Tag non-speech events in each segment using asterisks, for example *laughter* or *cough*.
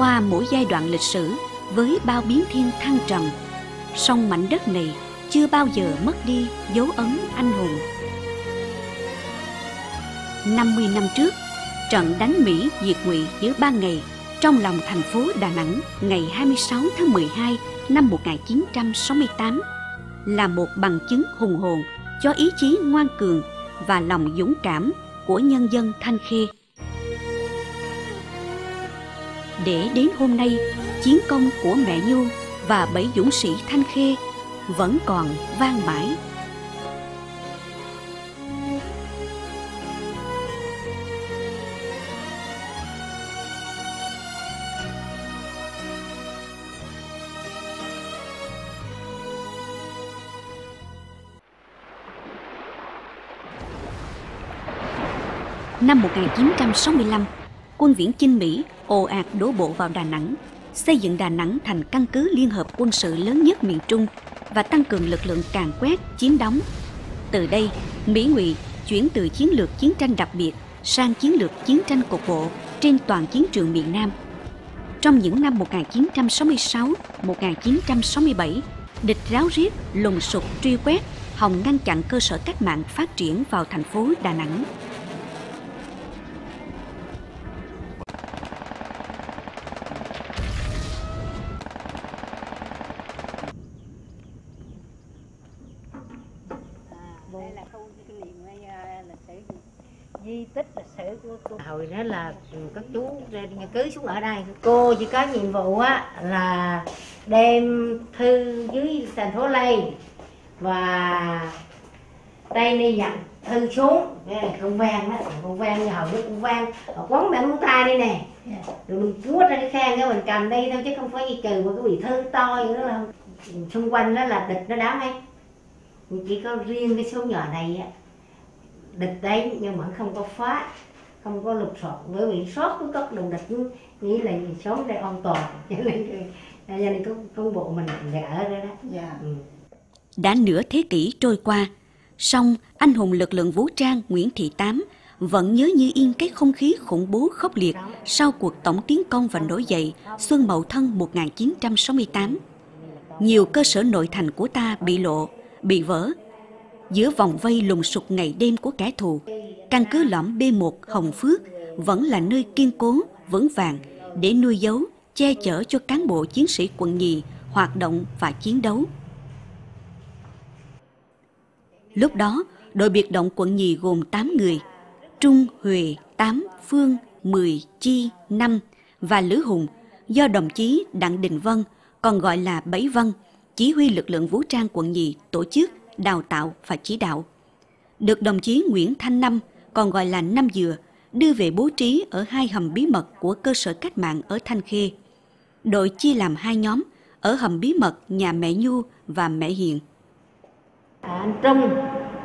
qua mỗi giai đoạn lịch sử với bao biến thiên thăng trầm, song mảnh đất này chưa bao giờ mất đi dấu ấn anh hùng. 50 năm trước, trận đánh Mỹ diệt ngụy giữa ba ngày trong lòng thành phố Đà Nẵng ngày 26 tháng 12 năm 1968 là một bằng chứng hùng hồn cho ý chí ngoan cường và lòng dũng cảm của nhân dân Thanh Khê. Để đến hôm nay, chiến công của mẹ Nhu và bảy dũng sĩ Thanh Khê vẫn còn vang mãi. Năm 1965, quân viễn chinh Mỹ ồ ạt đổ bộ vào Đà Nẵng, xây dựng Đà Nẵng thành căn cứ liên hợp quân sự lớn nhất miền Trung và tăng cường lực lượng càn quét, chiếm đóng. Từ đây, Mỹ ngụy chuyển từ chiến lược chiến tranh đặc biệt sang chiến lược chiến tranh cục bộ trên toàn chiến trường miền Nam. Trong những năm 1966-1967, địch ráo riết, lùng sục truy quét, hòng ngăn chặn cơ sở cách mạng phát triển vào thành phố Đà Nẵng. Cứ xuống ở đây. Cô chỉ có nhiệm vụ á, là đem thư dưới thành phố lây và đây đi nhận thư xuống. Con vang đó, con vang như hầu như con vang. Ở quán mẹ muốn tay đây nè. Rồi mình cuốn ra cái khang cái mình cầm đây thôi, chứ không phải gì trừ mà cái bị thư to như đó là xung quanh đó là địch nó đám ấy. Chỉ có riêng cái số nhỏ này á. Địch đấy, nhưng mà không có phá không có lục soát bởi vì sót cái cất đồ địch nghĩ là sống đây an toàn *laughs* cho nên cho nên có công bộ mình để ở đây đó yeah. ừ. đã nửa thế kỷ trôi qua song anh hùng lực lượng vũ trang Nguyễn Thị Tám vẫn nhớ như yên cái không khí khủng bố khốc liệt sau cuộc tổng tiến công và nổi dậy xuân Mậu Thân 1968. Nhiều cơ sở nội thành của ta bị lộ, bị vỡ giữa vòng vây lùng sục ngày đêm của kẻ thù, căn cứ lõm B1 Hồng Phước vẫn là nơi kiên cố, vững vàng để nuôi giấu, che chở cho cán bộ chiến sĩ quận nhì hoạt động và chiến đấu. Lúc đó, đội biệt động quận nhì gồm 8 người, Trung, Huệ, Tám, Phương, Mười, Chi, Năm và Lữ Hùng do đồng chí Đặng Đình Vân, còn gọi là Bảy Vân, chỉ huy lực lượng vũ trang quận nhì tổ chức đào tạo và chỉ đạo. Được đồng chí Nguyễn Thanh Năm, còn gọi là Năm Dừa, đưa về bố trí ở hai hầm bí mật của cơ sở cách mạng ở Thanh Khê. Đội chia làm hai nhóm, ở hầm bí mật nhà mẹ Nhu và mẹ Hiền. À, anh Trung,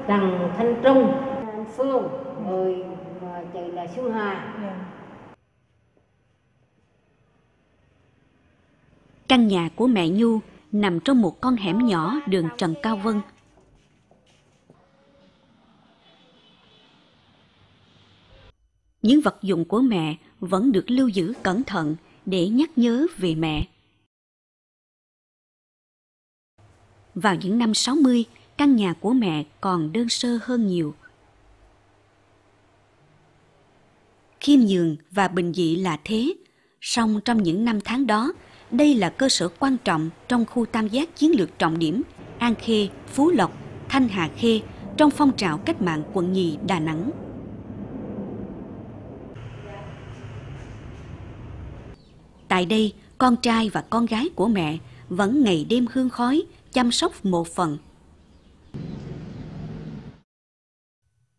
Trần Thanh Trung, anh Phương, rồi trời là Xuân Hà. Căn nhà của mẹ Nhu nằm trong một con hẻm nhỏ đường Trần Cao Vân, những vật dụng của mẹ vẫn được lưu giữ cẩn thận để nhắc nhớ về mẹ. Vào những năm 60, căn nhà của mẹ còn đơn sơ hơn nhiều. Khiêm nhường và bình dị là thế, song trong những năm tháng đó, đây là cơ sở quan trọng trong khu tam giác chiến lược trọng điểm An Khê, Phú Lộc, Thanh Hà Khê trong phong trào cách mạng quận nhì Đà Nẵng. Tại đây, con trai và con gái của mẹ vẫn ngày đêm hương khói chăm sóc một phần.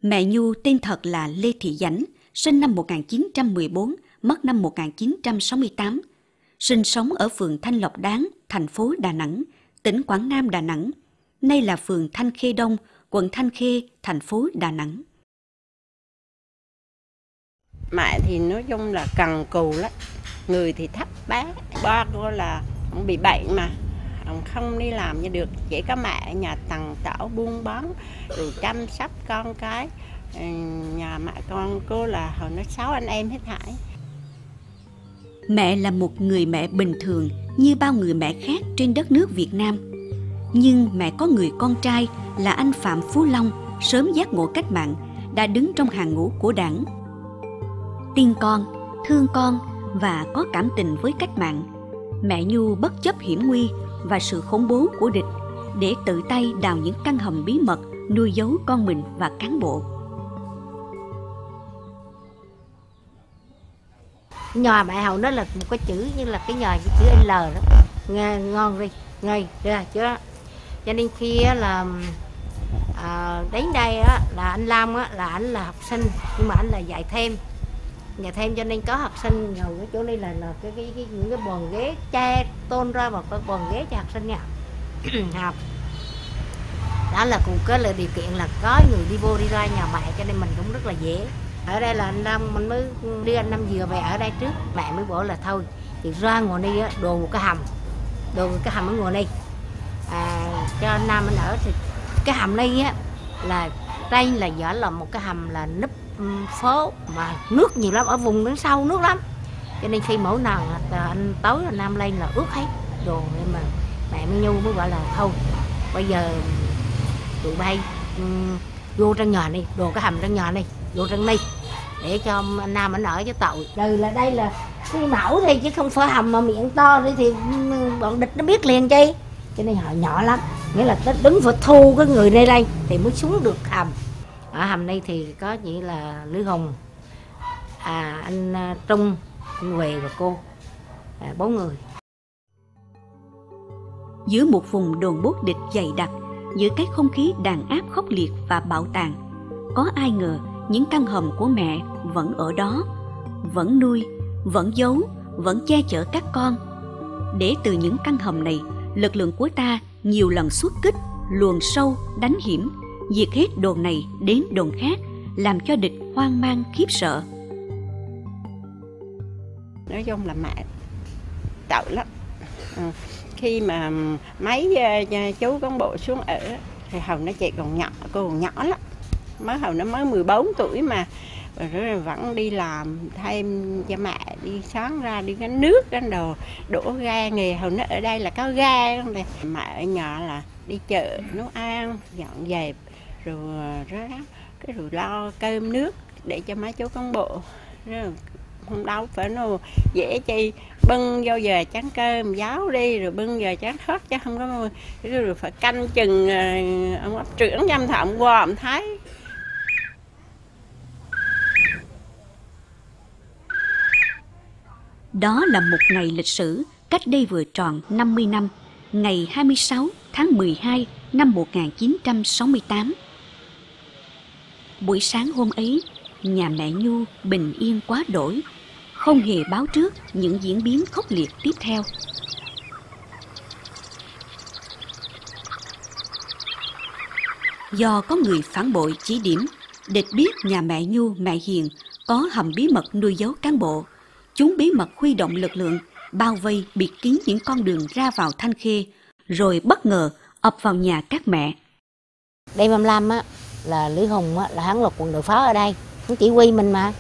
Mẹ Nhu tên thật là Lê Thị Dảnh, sinh năm 1914, mất năm 1968. Sinh sống ở phường Thanh Lộc đán thành phố Đà Nẵng, tỉnh Quảng Nam Đà Nẵng. Nay là phường Thanh Khê Đông, quận Thanh Khê, thành phố Đà Nẵng. Mẹ thì nói chung là cần cù lắm, người thì thấp bé. Ba cô là ông bị bệnh mà. Ông không đi làm như được. Chỉ có mẹ nhà tầng tảo buôn bán rồi chăm sóc con cái. Ừ, nhà mẹ con cô là hồi nó sáu anh em hết thảy. Mẹ là một người mẹ bình thường như bao người mẹ khác trên đất nước Việt Nam. Nhưng mẹ có người con trai là anh Phạm Phú Long sớm giác ngộ cách mạng, đã đứng trong hàng ngũ của đảng. Tin con, thương con và có cảm tình với cách mạng. Mẹ Nhu bất chấp hiểm nguy và sự khủng bố của địch để tự tay đào những căn hầm bí mật nuôi giấu con mình và cán bộ. nhòa mẹ hầu nó là một cái chữ như là cái nhòa chữ L đó nghe ngon đi ngay chưa chưa cho nên khi là à, đến đây á, là anh Lam á, là anh là học sinh nhưng mà anh là dạy thêm nhà thêm cho nên có học sinh ngồi cái chỗ này là, là cái, cái, cái những cái bồn ghế che tôn ra một cái bồn ghế cho học sinh nha. *clears throat* Học. Đó là cùng cái là điều kiện là có người đi vô đi ra nhà mẹ cho nên mình cũng rất là dễ. Ở đây là anh năm mình mới đi anh Năm vừa về ở đây trước mẹ mới bảo là thôi thì ra ngồi đi á đồ một cái hầm đồ một cái hầm ở ngồi đi à, cho anh Nam anh ở thì cái hầm này á là đây là vỏ là một cái hầm là núp phố mà nước nhiều lắm ở vùng đến sâu nước lắm. Cho nên khi mỗi lần à, anh tối là Nam lên là ướt hết đồ nên mà mẹ mới nhu mới gọi là thôi bây giờ tụi bay um, vô trong nhà đi đồ cái hầm trong nhà đi vô trong đi để cho anh nam anh ở cho tội. Từ là đây là cái mẫu thì chứ không phải hầm mà miệng to đi thì bọn địch nó biết liền chi. Cho nên họ nhỏ lắm nghĩa là đứng phải thu cái người đây đây thì mới xuống được hầm ở hầm đây thì có chỉ là lữ hùng à anh à, trung anh huệ và cô à, bốn người. Giữa một vùng đồn bốt địch dày đặc giữa cái không khí đàn áp khốc liệt và bạo tàn có ai ngờ những căn hầm của mẹ vẫn ở đó vẫn nuôi vẫn giấu vẫn che chở các con. Để từ những căn hầm này lực lượng của ta nhiều lần xuất kích luồn sâu đánh hiểm diệt hết đồn này đến đồn khác làm cho địch hoang mang khiếp sợ. Nói chung là mẹ tội lắm. À, khi mà mấy uh, chú cán bộ xuống ở thì hầu nó chạy còn nhỏ cô còn nhỏ lắm. Mới hầu nó mới 14 tuổi mà. Rồi vẫn đi làm thêm cho mẹ đi sáng ra đi gánh nước gánh đồ đổ ga nghề. Hồi nó ở đây là có ga này mẹ ở nhà là đi chợ nấu ăn dọn dẹp rồi đó cái rồi lo cơm nước để cho mấy chú cán bộ. Rồi không đâu phải nó dễ chi bưng vô giờ chán cơm giáo đi rồi bưng giờ chán thoát chứ không có rồi phải canh chừng ờ, ông ấp trưởng giam thọ qua ông thấy. Đó là một ngày lịch sử cách đây vừa tròn 50 năm, ngày 26 tháng 12 năm 1968. Buổi sáng hôm ấy, nhà mẹ Nhu bình yên quá đổi, không hề báo trước những diễn biến khốc liệt tiếp theo. Do có người phản bội chỉ điểm, địch biết nhà mẹ Nhu, mẹ Hiền có hầm bí mật nuôi giấu cán bộ, chúng bí mật huy động lực lượng, bao vây bịt kín những con đường ra vào Thanh Khê, rồi bất ngờ ập vào nhà các mẹ. Đây mầm lam á, là Lý Hùng á, là hắn là quân đội phó ở đây, hắn chỉ huy mình mà.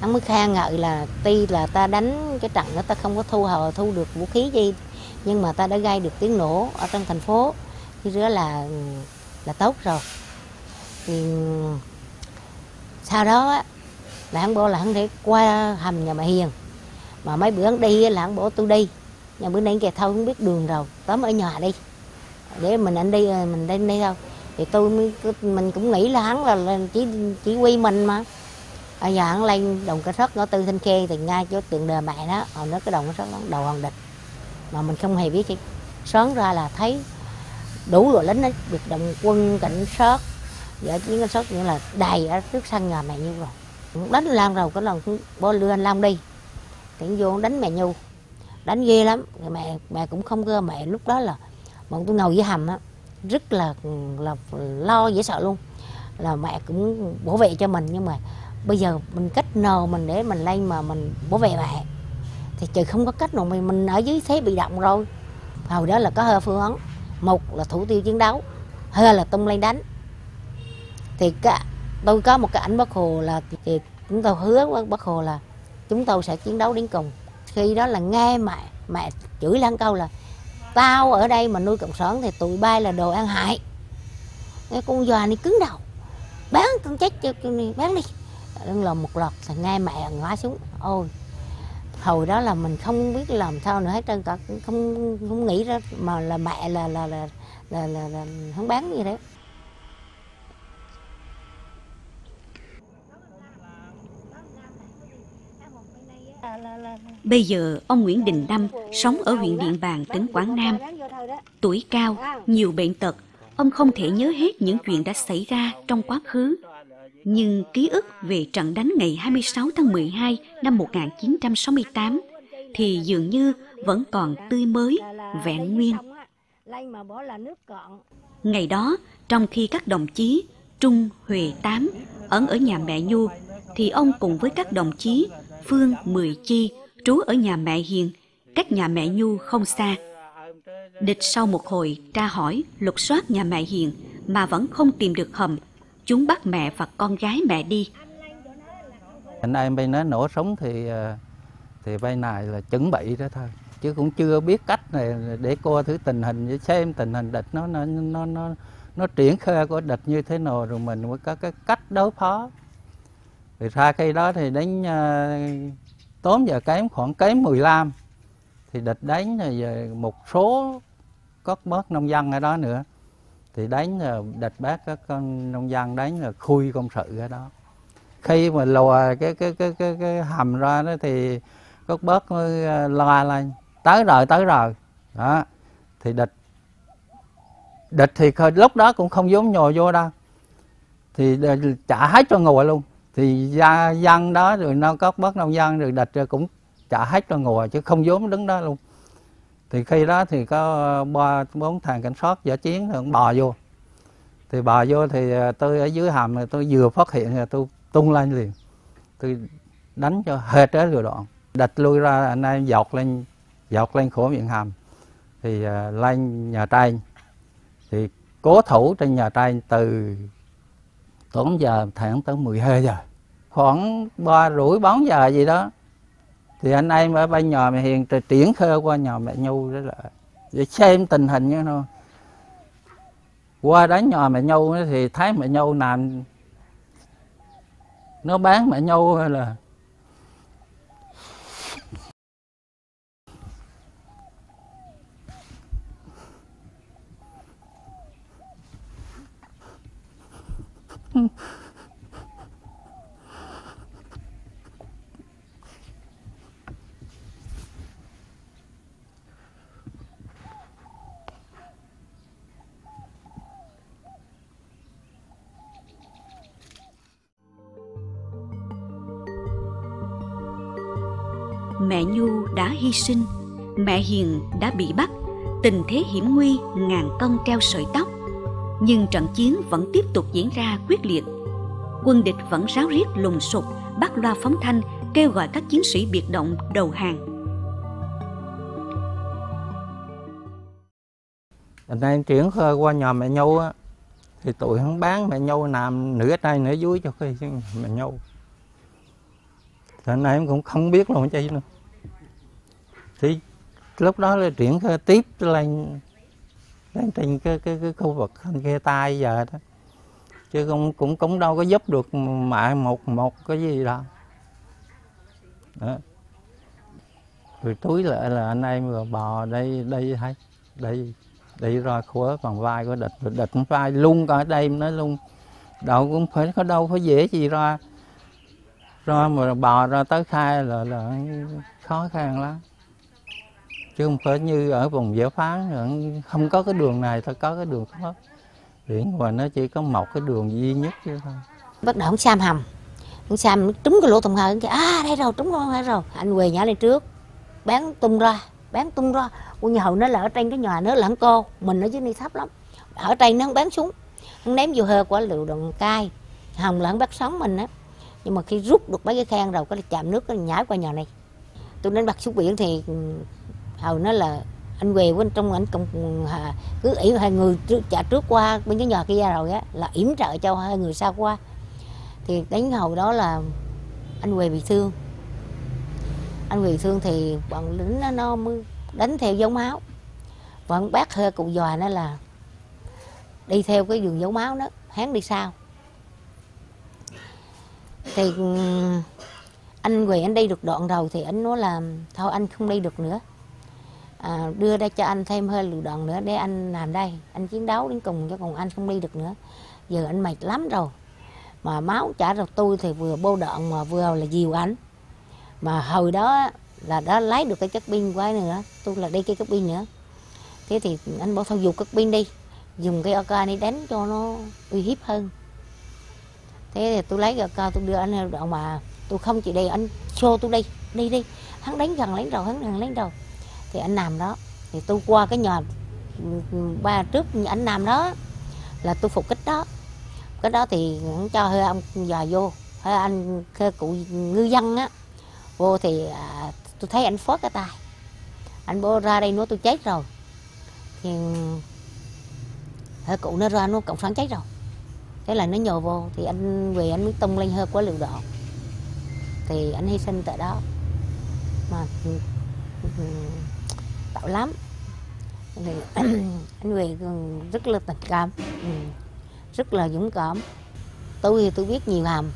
Hắn mới khen ngợi là tuy là ta đánh cái trận đó ta không có thu hồi thu được vũ khí gì, nhưng mà ta đã gây được tiếng nổ ở trong thành phố, thì đó là là tốt rồi. Thì sau đó á, là hắn bảo là hắn để qua hầm nhà bà Hiền. Mà mấy bữa hắn đi là hắn bảo tôi đi. Nhà bữa nay kìa thôi không biết đường rồi tóm ở nhà đi. Để mình anh đi mình đi đi thôi thì tôi mới mình cũng nghĩ là hắn là, là chỉ chỉ huy mình mà. Ở giờ hắn lên đồng cảnh sát ngõ tư thanh khê thì ngay chỗ tượng đờ mẹ đó họ nói cái đồng cảnh sát đó đầu hoàng địch. Mà mình không hề biết gì sáng ra là thấy đủ rồi lính ấy biệt động quân cảnh sát và chiến cảnh sát như là đầy ở trước sân nhà mẹ nhu rồi. Đánh Lan rồi có lần bố lưa anh Long đi. Tiện vô đánh mẹ Nhu. Đánh ghê lắm. Mẹ mẹ cũng không cơ mẹ lúc đó là bọn tôi ngồi dưới hầm á rất là là lo dễ sợ luôn. Là mẹ cũng bảo vệ cho mình, nhưng mà bây giờ mình cách nờ mình để mình lên mà mình bảo vệ mẹ, thì trời không có cách nào mình mình ở dưới thế bị động rồi. Hồi đó là có hơi phương án. Một là thủ tiêu chiến đấu, hai là tung lên đánh. Thì cả, tôi có một cái ảnh bác hồ là thì chúng tôi hứa với bác hồ là chúng tôi sẽ chiến đấu đến cùng. Khi đó là nghe mẹ mẹ chửi lan câu là tao ở đây mà nuôi cộng sản thì tụi bay là đồ ăn hại. Cái con già này cứng đầu. Bán con chết cho bán đi. Là một loạt là ngay mẹ ngã xuống. Ôi hồi đó là mình không biết làm sao nữa hết trơn cả. Không không nghĩ ra mà là mẹ là là là là, là, là không bán như thế. Bây giờ ông Nguyễn Đình Năm sống ở huyện Điện Bàn, tỉnh Quảng Nam. Tuổi cao, nhiều bệnh tật, ông không thể nhớ hết những chuyện đã xảy ra trong quá khứ. Nhưng ký ức về trận đánh ngày 26 tháng 12 năm 1968 thì dường như vẫn còn tươi mới, vẹn nguyên. Ngày đó, trong khi các đồng chí Trung, Huệ, Tám ẩn ở nhà mẹ Nhu, thì ông cùng với các đồng chí Phương, Mười Chi trú ở nhà mẹ Hiền, cách nhà mẹ Nhu không xa. Địch sau một hồi tra hỏi, lục soát nhà mẹ Hiền mà vẫn không tìm được hầm, chúng bắt mẹ và con gái mẹ đi. Anh em bên nó nổ sống thì ờ, thì bên này là chuẩn bị đó thôi chứ cũng chưa biết cách này để coi thử tình hình xem tình hình địch nó nó nó nó nó triển khai của địch như thế nào rồi mình mới có cái cách đối phó thì ra khi đó thì đến ờ, uh, tối giờ kém khoảng kém 15 thì địch đánh rồi ờ, một số cất bớt nông dân ở đó nữa. Thì đánh là địch bác các con nông dân đánh là khui công sự ở đó. Khi mà lùa cái cái cái cái, cái hầm ra đó thì cất bớt mới loa lên tới rồi tới rồi. Đó. Thì địch địch thì lúc đó cũng không dám nhồi vô đâu. Thì trả hết cho ngồi luôn thì gia dân đó rồi nó có bớt nông dân rồi địch rồi cũng trả hết cho ngồi chứ không dám đứng đó luôn. Thì khi đó thì có ba bốn thằng cảnh sát giả chiến rồi bò vô. Thì bò vô thì à, tôi ở dưới hầm rồi tôi vừa phát hiện là tôi tung lên liền. Tôi đánh cho hết tới rồi đoạn. Địch lui ra anh em dọc lên dọc lên khổ miệng hầm. Thì uh, lên nhà trai thì cố thủ trên nhà trai từ tốn giờ thẳng tới 12 giờ. Khoảng ba rưỡi bốn giờ gì đó. Thì anh em ở bên nhà mẹ hiền rồi triển khơi qua nhà mẹ nhu đó là để xem tình hình như thôi qua đánh nhà mẹ nhu thì thấy mẹ nhu làm nó bán mẹ nhu hay là Mẹ Nhu đã hy sinh, mẹ Hiền đã bị bắt, tình thế hiểm nguy ngàn cân treo sợi tóc nhưng trận chiến vẫn tiếp tục diễn ra quyết liệt. Quân địch vẫn ráo riết lùng sục, bắt loa phóng thanh, kêu gọi các chiến sĩ biệt động đầu hàng. Anh em chuyển qua nhà mẹ Nhâu á, thì tụi hắn bán mẹ Nhâu làm nửa tay nửa dưới cho cái mẹ Nhâu. Thì anh em cũng không biết luôn chi nữa. Thì lúc đó là chuyển tiếp lên lên trên cái, cái, cái khu vực kia tay giờ đó. Chứ cũng cũng cũng đâu có giúp được mẹ một một cái gì đâu. Đó. rồi túi lại là anh em rồi bò đây đây hay đây đi rồi khóa bằng vai của địch rồi địch vai luôn coi đây nó luôn. Đâu cũng phải có đâu có dễ gì ra. Ra mà bò ra tới khai là là khó khăn lắm chứ không phải như ở vùng giải phóng không có cái đường này thôi, có cái đường khác. Biển ngoài nó chỉ có một cái đường duy nhất chứ thôi. Bắt đầu ông sam hầm. Ông sam trúng cái lỗ thùng hơi cái à đây rồi, trúng rồi đây rồi. Anh quỳ nhả lên trước bán tung ra bán tung ra. Quân hậu nó là ở trên cái nhà, nó lẫn cô, mình ở dưới này thấp lắm. Ở trên nó bán xuống nó ném vô hơi quả lựu đòn cay hồng lẫn bắt sống mình á. Nhưng mà khi rút được mấy cái khen rồi, có chạm nước nó nhảy qua nhà này. Tôi đến bật xuống biển thì hầu nó là anh về bên trong ảnh cũng cứ yểm hai người trước trả trước qua bên cái nhà kia rồi á là yểm trợ cho hai người sau qua. Thì đánh hầu đó là anh về bị thương. Anh Quyền Thương thì bọn lính nó, nó mới đánh theo dấu máu. Bọn bác hơi cụ dò nó là đi theo cái đường dấu máu đó hắn đi sau. Thì ừ, anh về anh đi được đoạn đầu thì anh nói là thôi anh không đi được nữa à, đưa đây cho anh thêm hơi lựu đoạn nữa để anh làm đây. Anh chiến đấu đến cùng cho còn anh không đi được nữa. Giờ anh mệt lắm rồi. Mà máu trả được tôi thì vừa bô đoạn mà vừa là dìu anh mà hồi đó là đã lấy được cái chất pin quái nữa. Tôi là đi cái chất pin nữa. Thế thì anh bảo thôi dùng chất pin đi. Dùng cái AK này đánh cho nó uy hiếp hơn. Thế thì tôi lấy cái AK tôi đưa anh đoạn mà tôi không chịu đi. Anh xô tôi đi. Đi đi. Hắn đánh gần lấy đầu hắn gần lấy đầu thì anh nằm đó. Thì tôi qua cái nhà ba trước anh nằm đó là tôi phục kích đó. Cái đó thì cũng cho hơi ông già vô. Hơi anh hơi cụ ngư dân á vô thì à, tôi thấy anh phớt cái tay. Anh bố ra đây nói tôi chết rồi. Thì hơi cụ nó ra nó cộng sản chết rồi. Thế là nó nhồi vô thì anh về anh mới tung lên hơi quá liều độ thì anh hy sinh tại đó. Mà ừ, ừ, tạo lắm. Thì *clears throat* anh về rất là tình cảm ừ, rất là dũng cảm. Tôi thì tôi biết nhiều hàm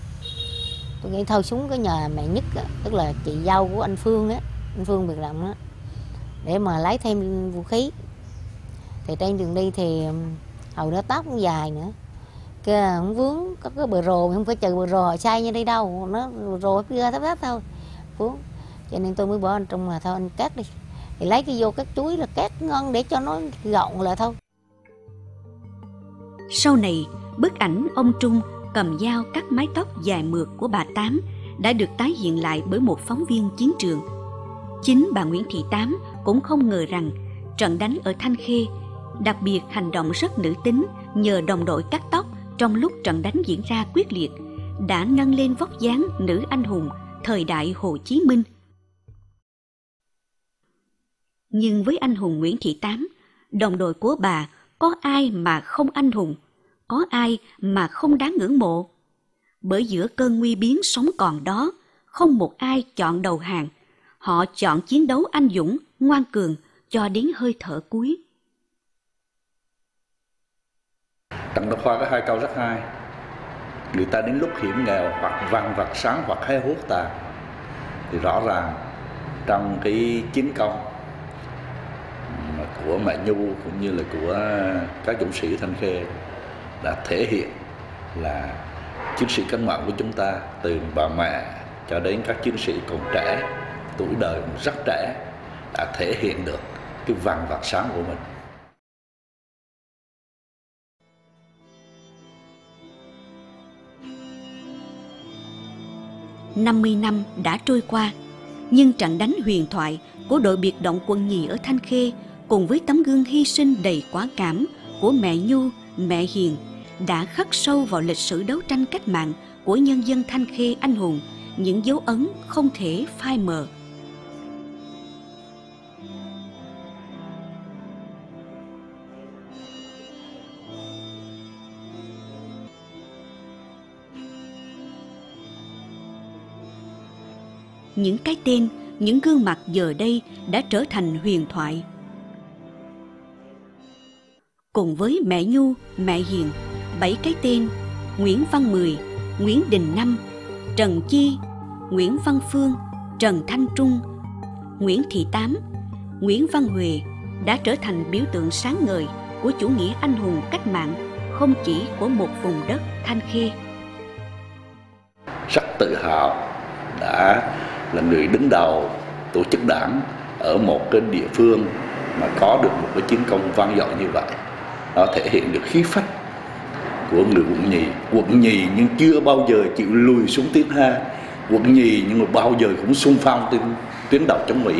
tôi nghĩ thâu súng cái nhà mẹ nhất tức là chị dâu của anh phương á, anh phương việc làm đó để mà lấy thêm vũ khí. Thì trên đường đi thì hầu đó tóc cũng dài nữa. Cái ờ, không vướng có cái bờ rồ, không phải chờ bờ rồ sai như đây đâu, nó rồ kia thấp thấp thôi. Vướng, cho nên tôi mới bỏ anh trong là thôi, anh cắt đi thì lấy cái vô các chuối là cát ngon để cho nó gọn lại thôi sau này bức ảnh ông Trung cầm dao cắt mái tóc dài mượt của bà Tám đã được tái hiện lại bởi một phóng viên chiến trường. Chính bà Nguyễn Thị Tám cũng không ngờ rằng trận đánh ở Thanh Khê, đặc biệt hành động rất nữ tính nhờ đồng đội cắt tóc trong lúc trận đánh diễn ra quyết liệt, đã nâng lên vóc dáng nữ anh hùng thời đại Hồ Chí Minh. Nhưng với anh hùng Nguyễn Thị Tám, đồng đội của bà có ai mà không anh hùng, có ai mà không đáng ngưỡng mộ. Bởi giữa cơn nguy biến sống còn đó, không một ai chọn đầu hàng. Họ chọn chiến đấu anh dũng, ngoan cường cho đến hơi thở cuối. Trần Đăng Khoa có hai câu rất hay. Người ta đến lúc hiểm nghèo hoặc vàng vật sáng hoặc hé hút ta. Thì rõ ràng trong cái chiến công của mẹ Nhu cũng như là của các dũng sĩ Thanh Khê đã thể hiện là chiến sĩ cách mạng của chúng ta từ bà mẹ cho đến các chiến sĩ còn trẻ tuổi đời rất trẻ đã thể hiện được cái vàng vặt sáng của mình. 50 năm đã trôi qua, nhưng trận đánh huyền thoại của đội biệt động quân nhì ở Thanh Khê cùng với tấm gương hy sinh đầy quả cảm của mẹ Nhu, mẹ Hiền đã khắc sâu vào lịch sử đấu tranh cách mạng của nhân dân Thanh Khê anh hùng, những dấu ấn không thể phai mờ. những cái tên, những gương mặt giờ đây đã trở thành huyền thoại. Cùng với mẹ Nhu, mẹ Hiền, bảy cái tên Nguyễn Văn Mười, Nguyễn Đình Năm, Trần Chi, Nguyễn Văn Phương, Trần Thanh Trung, Nguyễn Thị Tám, Nguyễn Văn Huệ đã trở thành biểu tượng sáng ngời của chủ nghĩa anh hùng cách mạng không chỉ của một vùng đất Thanh Khê. Rất tự hào đã là người đứng đầu tổ chức đảng ở một cái địa phương mà có được một cái chiến công vang dội như vậy nó thể hiện được khí phách của người quận nhì. Quận nhì nhưng chưa bao giờ chịu lùi xuống tiếng ha. Quận nhì nhưng mà bao giờ cũng xung phong trên tuyến đầu chống mỹ.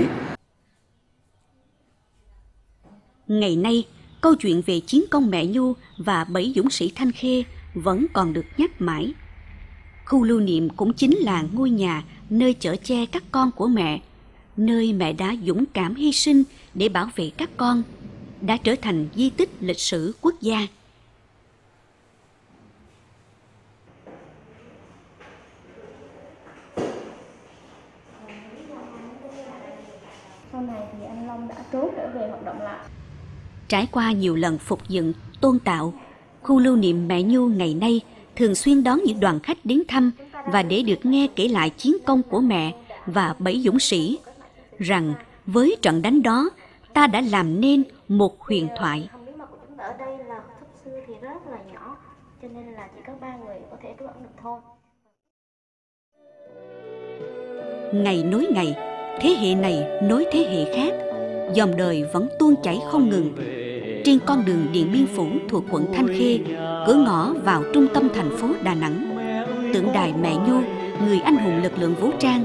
Ngày nay câu chuyện về chiến công mẹ nhu và bảy dũng sĩ thanh khê vẫn còn được nhắc mãi. Khu lưu niệm cũng chính là ngôi nhà nơi chở che các con của mẹ, nơi mẹ đã dũng cảm hy sinh để bảo vệ các con, đã trở thành di tích lịch sử quốc gia. sau này thì anh Long đã trốn trở về hoạt động lại. Trải qua nhiều lần phục dựng, tôn tạo, khu lưu niệm mẹ Nhu ngày nay thường xuyên đón những đoàn khách đến thăm và để được nghe kể lại chiến công của mẹ và bảy dũng sĩ, rằng với trận đánh đó ta đã làm nên một huyền thoại. Chúng ta ở đây là thấp xưa thì rất là nhỏ, cho nên là chỉ có ba người có thể trú ẩn được thôi. Ngày nối ngày, thế hệ này nối thế hệ khác, dòng đời vẫn tuôn chảy không ngừng. Trên con đường Điện Biên Phủ thuộc quận Thanh Khê, cửa ngõ vào trung tâm thành phố Đà Nẵng, tượng đài mẹ Nhu, người anh hùng lực lượng vũ trang,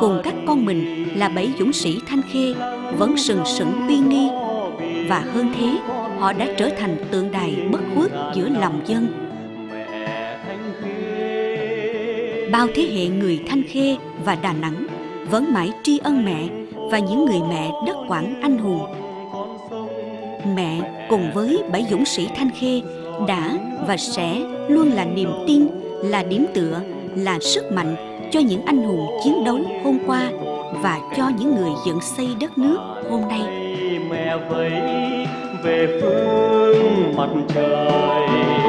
cùng các con mình là bảy dũng sĩ Thanh Khê vẫn sừng sững uy nghi và hơn thế họ đã trở thành tượng đài bất khuất giữa lòng dân bao thế hệ người Thanh Khê và Đà Nẵng vẫn mãi tri ân mẹ và những người mẹ đất Quảng anh hùng. Mẹ cùng với bảy dũng sĩ Thanh Khê đã và sẽ luôn là niềm tin, là điểm tựa, là sức mạnh cho những anh hùng chiến đấu hôm qua và cho những người dựng xây đất nước hôm nay. Mẹ vẫy về phương mặt trời.